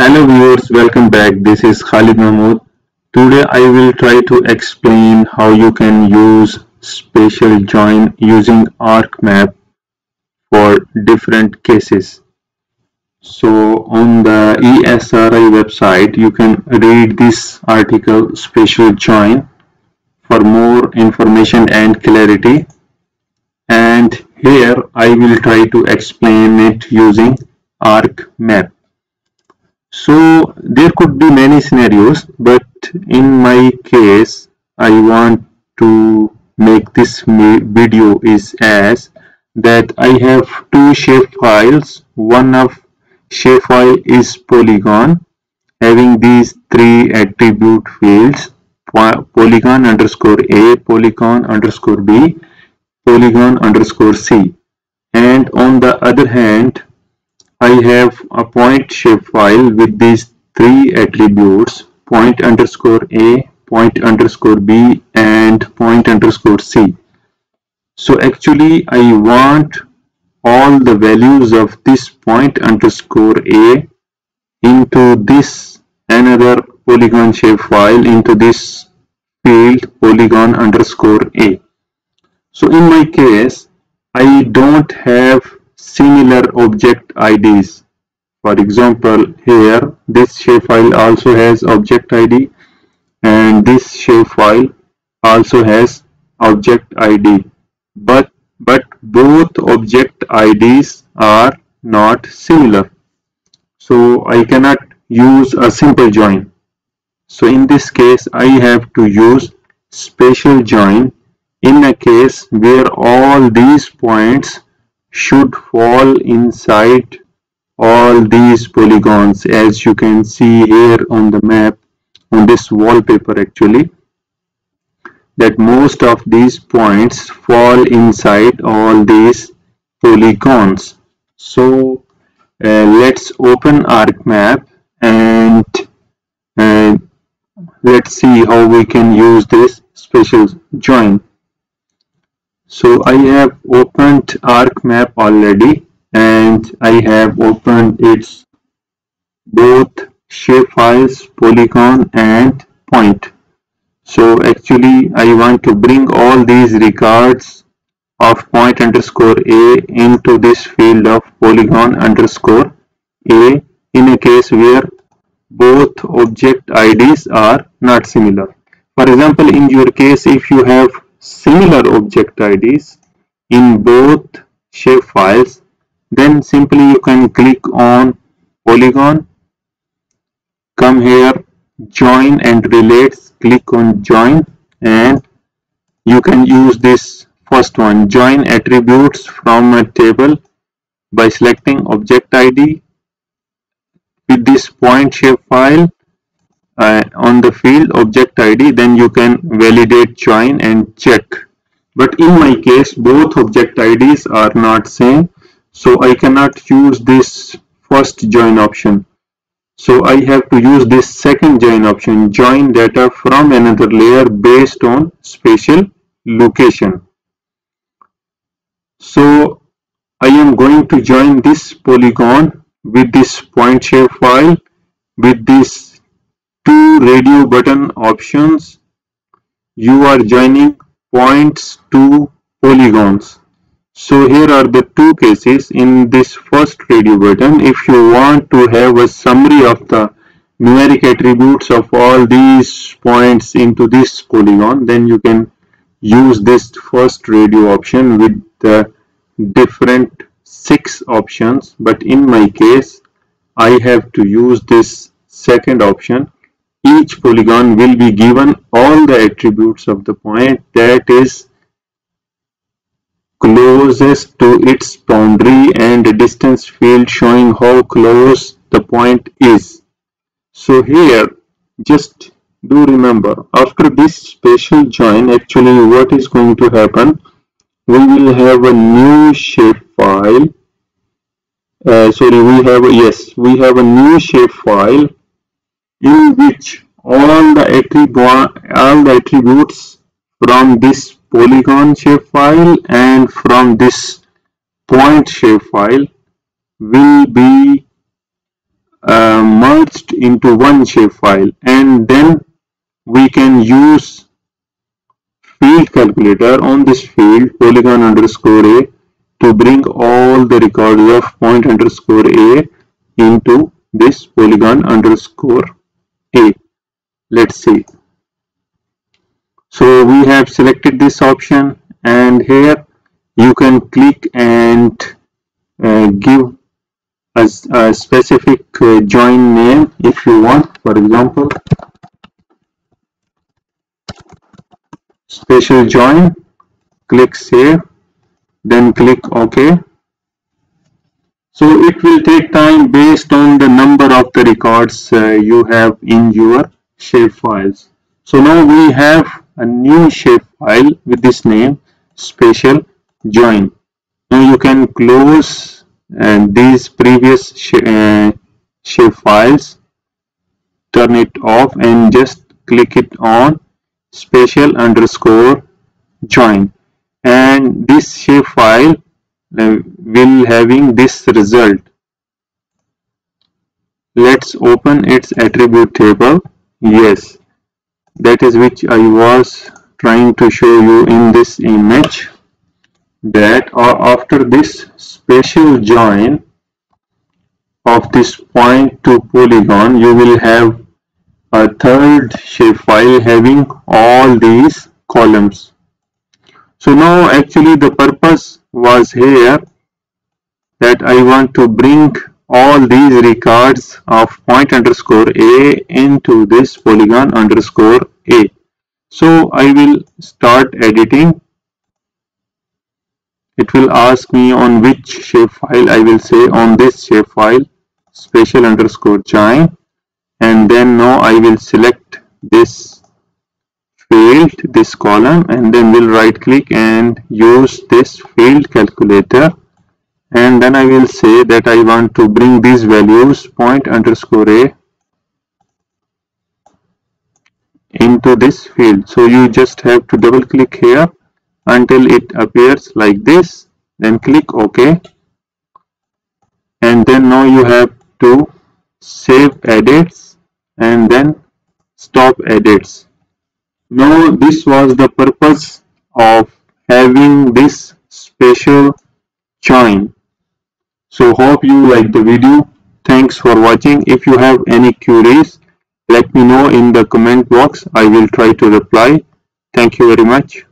Hello viewers, welcome back. This is Khalid Mahmood. Today I will try to explain how you can use spatial join using ArcMap for different cases. So on the ESRI website you can read this article spatial join for more information and clarity and here I will try to explain it using ArcMap. So there could be many scenarios, but in my case, I want to make this video is as that I have two shape files. One of shape file is polygon having these three attribute fields polygon underscore a, polygon underscore b, polygon underscore c. And on the other hand, I have a point shape file with these three attributes point underscore a, point underscore b and point underscore c. So actually I want all the values of this point underscore a into this another polygon shape file into this field polygon underscore a. So in my case I don't have similar object IDs. For example, here this shapefile also has object ID and this shapefile also has object ID. But, but both object IDs are not similar. So I cannot use a simple join. So in this case, I have to use spatial join in a case where all these points should fall inside all these polygons as you can see here on the map on this wallpaper actually that most of these points fall inside all these polygons. So uh, let's open ArcMap and uh, let's see how we can use this spatial join so I have opened ArcMap already and I have opened its both shapefiles, polygon and point. So actually I want to bring all these records of point underscore a into this field of polygon underscore a in a case where both object IDs are not similar. For example, in your case, if you have similar object IDs in both shapefiles then simply you can click on polygon come here join and relates click on join and you can use this first one join attributes from a table by selecting object ID with this point shapefile uh, on the field object ID then you can validate join and check. But in my case both object IDs are not same so I cannot use this first join option. So I have to use this second join option join data from another layer based on spatial location. So I am going to join this polygon with this point shape file with this two radio button options. You are joining points to polygons. So here are the two cases in this first radio button. If you want to have a summary of the numeric attributes of all these points into this polygon then you can use this first radio option with the different six options. But in my case I have to use this second option each polygon will be given all the attributes of the point that is closest to its boundary and a distance field showing how close the point is. So here just do remember after this spatial join actually what is going to happen we will have a new shape file uh, sorry we have a, yes we have a new shape file in which all the, all the attributes from this polygon shapefile and from this point shapefile will be uh, merged into one shapefile and then we can use field calculator on this field polygon underscore a to bring all the records of point underscore a into this polygon underscore a. Let's see. So we have selected this option and here you can click and uh, give a, specific uh, join name if you want. For example special join click save then click ok so it will take time based on the number of the records uh, you have in your shape files. So now we have a new shape file with this name special join. Now you can close uh, these previous sh uh, shape files turn it off and just click it on special underscore join. And this shapefile will having this result let's open its attribute table. Yes that is which I was trying to show you in this image that or after this special join of this point to polygon you will have a third shapefile having all these columns. So now actually the purpose was here that I want to bring all these records of point underscore a into this polygon underscore a. So I will start editing. It will ask me on which shapefile I will say on this shapefile special underscore join and then now I will select this field this column and then we'll right click and use this field calculator. And then I will say that I want to bring these values point underscore a into this field. So you just have to double click here until it appears like this then click ok. And then now you have to save edits and then stop edits. Now this was the purpose of having this special join. So hope you like the video. Thanks for watching. If you have any queries, let me know in the comment box. I will try to reply. Thank you very much.